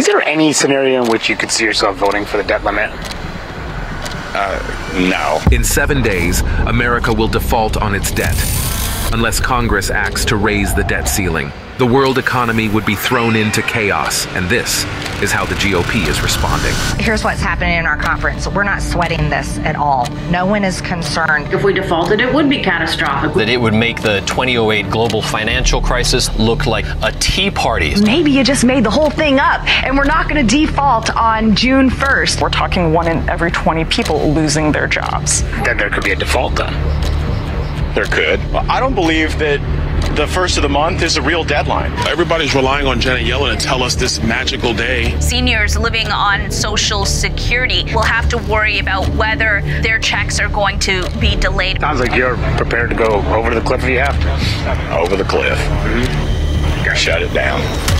Is there any scenario in which you could see yourself voting for the debt limit? Uh, no. In seven days, America will default on its debt unless Congress acts to raise the debt ceiling. The world economy would be thrown into chaos, and this is how the GOP is responding. Here's what's happening in our conference. We're not sweating this at all. No one is concerned. If we defaulted, it would be catastrophic. That it would make the 2008 global financial crisis look like a tea party. Maybe you just made the whole thing up and we're not going to default on June 1st. We're talking one in every 20 people losing their jobs. Then there could be a default then. There could. I don't believe that the first of the month is a real deadline. Everybody's relying on Janet Yellen to tell us this magical day. Seniors living on Social Security will have to worry about whether their checks are going to be delayed. Sounds like you're prepared to go over the cliff if you have to. Over the cliff. Mm-hmm. Shut it down.